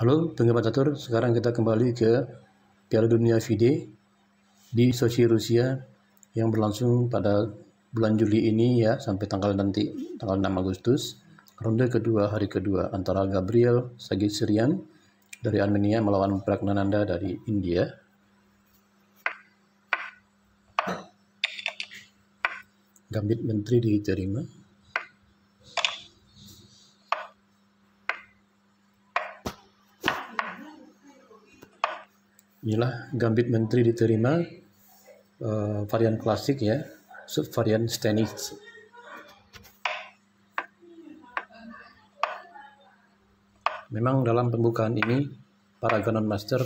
Halo penggemar catur, sekarang kita kembali ke Piala Dunia FIDE di Sochi Rusia yang berlangsung pada bulan Juli ini ya sampai tanggal nanti tanggal 6 Agustus. Ronde kedua hari kedua antara Gabriel Sagisirian dari Armenia melawan Pragnananda dari India. Gambit Menteri diterima inilah gambit menteri diterima uh, varian klasik ya subvarian Stennis memang dalam pembukaan ini para Grandmaster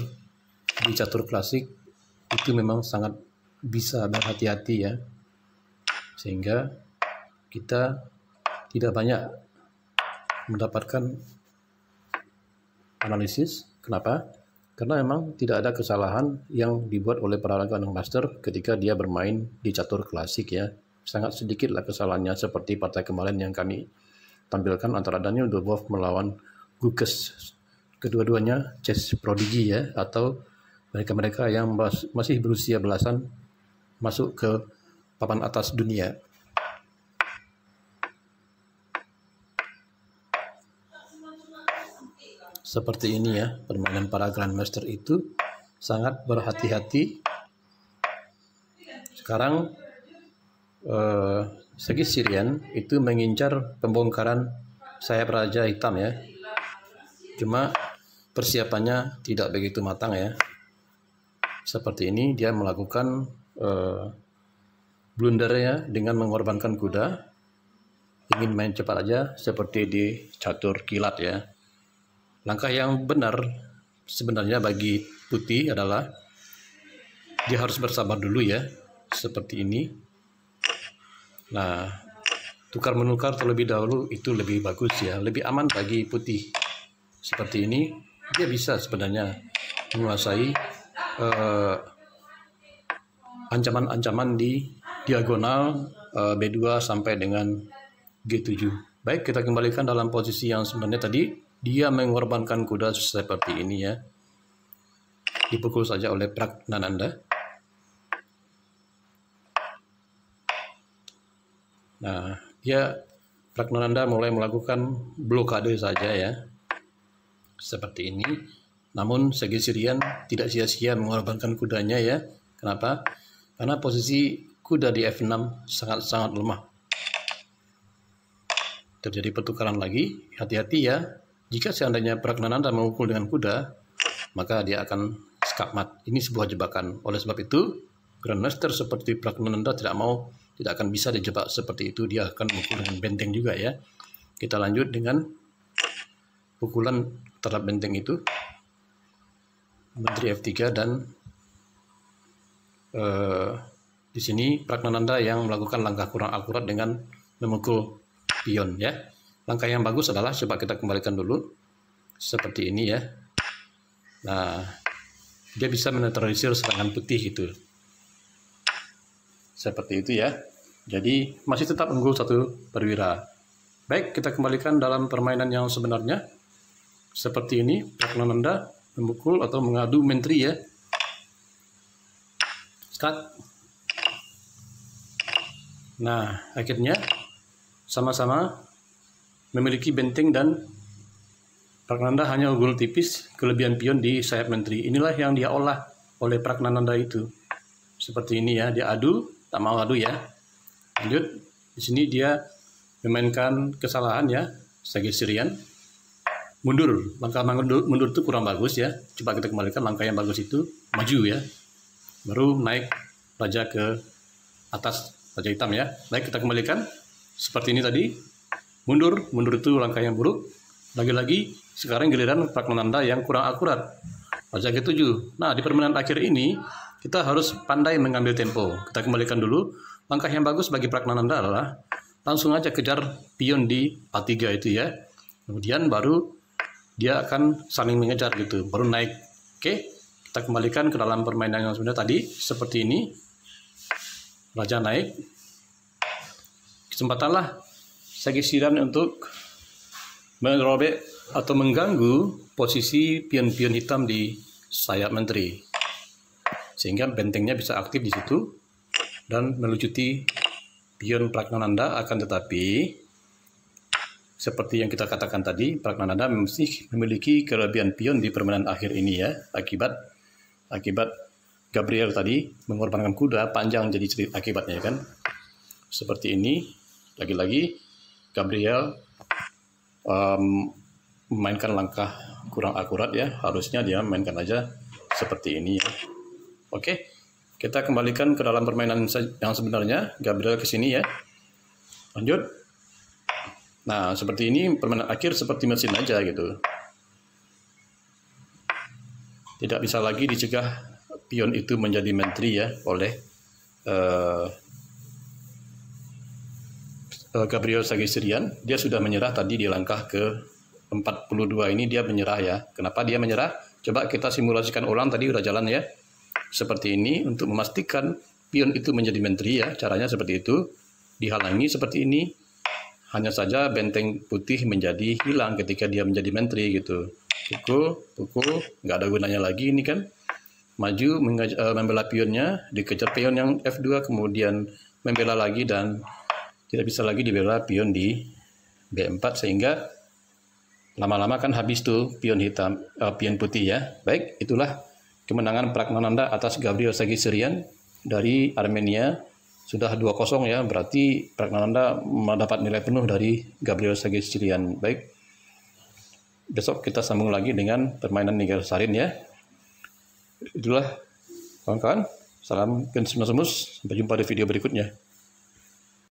di catur klasik itu memang sangat bisa berhati-hati ya. Sehingga kita tidak banyak mendapatkan analisis. Kenapa karena memang tidak ada kesalahan yang dibuat oleh para master ketika dia bermain di catur klasik ya. Sangat sedikitlah kesalahannya seperti partai kemarin yang kami tampilkan antara Daniel Dubov melawan Gukes. Kedua-duanya chess prodigy ya atau mereka-mereka yang masih berusia belasan masuk ke papan atas dunia. Seperti ini ya permainan para grandmaster itu sangat berhati-hati. Sekarang eh, segi Sirian itu mengincar pembongkaran sayap raja hitam ya. Cuma persiapannya tidak begitu matang ya. Seperti ini dia melakukan eh, blunder ya dengan mengorbankan kuda. Ingin main cepat aja seperti di catur kilat ya Langkah yang benar sebenarnya bagi putih adalah dia harus bersabar dulu ya, seperti ini. Nah, tukar menukar terlebih dahulu itu lebih bagus ya, lebih aman bagi putih. Seperti ini, dia bisa sebenarnya menguasai eh, ancaman-ancaman di diagonal uh, eh, B2 sampai dengan G7. Baik, kita kembalikan dalam posisi yang sebenarnya tadi dia mengorbankan kuda seperti ini ya. Dipukul saja oleh Pragnananda. Nah, dia Pragnananda mulai melakukan blokade saja ya. Seperti ini. Namun Segi Sirian tidak sia-sia mengorbankan kudanya ya. Kenapa? Karena posisi kuda di F6 sangat-sangat lemah. Terjadi pertukaran lagi, hati-hati ya. Jika seandainya Pragnananda memukul dengan kuda, maka dia akan skakmat. Ini sebuah jebakan. Oleh sebab itu, Grandmaster seperti Pragnananda tidak mau, tidak akan bisa dijebak seperti itu. Dia akan memukul dengan benteng juga ya. Kita lanjut dengan pukulan terhadap benteng itu. Menteri F3 dan uh, di sini Pragnananda yang melakukan langkah kurang akurat dengan memukul pion ya. Langkah yang bagus adalah coba kita kembalikan dulu seperti ini ya. Nah, dia bisa menetralisir serangan putih itu. Seperti itu ya. Jadi masih tetap unggul satu perwira. Baik, kita kembalikan dalam permainan yang sebenarnya. Seperti ini, Pragnananda memukul atau mengadu menteri ya. Skat. Nah, akhirnya sama-sama memiliki benteng dan Pragnanda hanya unggul tipis kelebihan pion di sayap menteri. Inilah yang dia olah oleh Pragnananda itu. Seperti ini ya, dia adu, tak mau adu ya. Lanjut, di sini dia memainkan kesalahan ya, sebagai Sirian. Mundur, langkah mundur, mundur itu kurang bagus ya. Coba kita kembalikan langkah yang bagus itu, maju ya. Baru naik raja ke atas raja hitam ya. Baik, kita kembalikan. Seperti ini tadi, mundur mundur itu langkah yang buruk. Lagi-lagi sekarang giliran Pragnananda yang kurang akurat. Raja ke-7 nah di permainan akhir ini kita harus pandai mengambil tempo. Kita kembalikan dulu. Langkah yang bagus bagi Pragnananda adalah langsung aja kejar pion di A3 itu ya. Kemudian baru dia akan saling mengejar gitu. Baru naik. Oke kita kembalikan ke dalam permainan yang sebenarnya tadi. Seperti ini. Raja naik. Kesempatanlah segi sidan untuk merobek atau mengganggu posisi pion-pion hitam di sayap menteri. Sehingga bentengnya bisa aktif di situ dan melucuti pion Pragnananda akan tetapi seperti yang kita katakan tadi, Pragnananda mesti memiliki kelebihan pion di permainan akhir ini ya, akibat akibat Gabriel tadi mengorbankan kuda panjang jadi cerita akibatnya kan. Seperti ini, lagi-lagi Gabriel um, memainkan langkah kurang akurat ya. Harusnya dia mainkan aja seperti ini ya. Oke kita kembalikan ke dalam permainan yang sebenarnya. Gabriel ke sini ya. Lanjut. Nah seperti ini permainan akhir seperti mesin aja gitu. Tidak bisa lagi dicegah pion itu menjadi menteri ya oleh uh, Gabriel Sagisirian dia sudah menyerah tadi di langkah ke 42 ini dia menyerah ya. Kenapa dia menyerah? Coba kita simulasikan ulang tadi udah jalan ya. Seperti ini untuk memastikan pion itu menjadi menteri ya. Caranya seperti itu. Dihalangi seperti ini. Hanya saja benteng putih menjadi hilang ketika dia menjadi menteri gitu. Pukul, pukul, nggak ada gunanya lagi ini kan. Maju uh, membela pionnya, dikejar pion yang F2 kemudian membela lagi dan tidak bisa lagi dibela pion di B4 sehingga lama-lama kan habis tuh pion hitam, uh, pion putih ya. Baik, itulah kemenangan Pragnananda atas Gabriel Sagiserian dari Armenia. Sudah 2-0 ya, berarti Pragnananda mendapat nilai penuh dari Gabriel Sagiserian. Baik, besok kita sambung lagi dengan permainan Niger Sarin ya. Itulah kawan-kawan, salam Gensemus, sampai jumpa di video berikutnya.